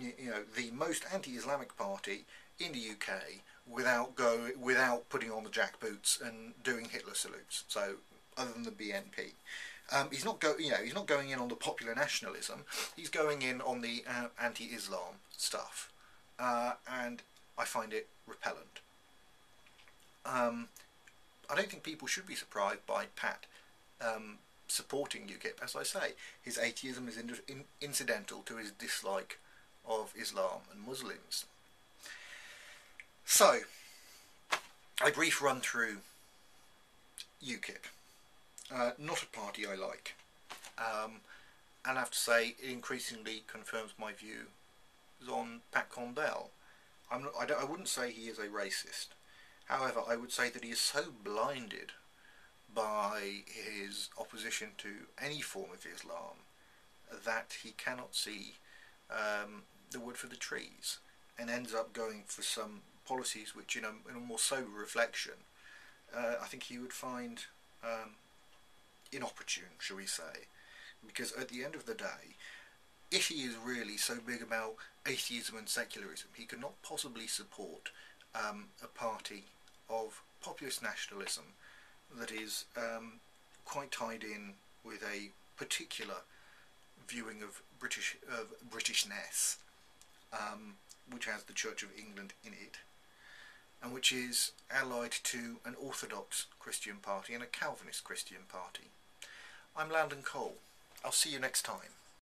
you know the most anti-Islamic party in the UK without go without putting on the jackboots and doing Hitler salutes. So other than the BNP. Um, he's not go, you know, he's not going in on the popular nationalism. He's going in on the uh, anti-Islam stuff, uh, and I find it repellent. Um, I don't think people should be surprised by Pat um, supporting UKIP. As I say, his atheism is in, incidental to his dislike of Islam and Muslims. So, a brief run through UKIP. Uh, not a party I like. Um, and I have to say, it increasingly confirms my view on Pat Condell. I'm not, I, don't, I wouldn't say he is a racist. However, I would say that he is so blinded by his opposition to any form of Islam that he cannot see um, the wood for the trees and ends up going for some policies which, in a, more sober reflection, uh, I think he would find um, inopportune, shall we say. Because at the end of the day, if he is really so big about atheism and secularism, he could not possibly support um, a party of populist nationalism that is um, quite tied in with a particular viewing of British of Britishness, um, which has the Church of England in it, and which is allied to an Orthodox Christian party and a Calvinist Christian party. I'm Landon Cole. I'll see you next time.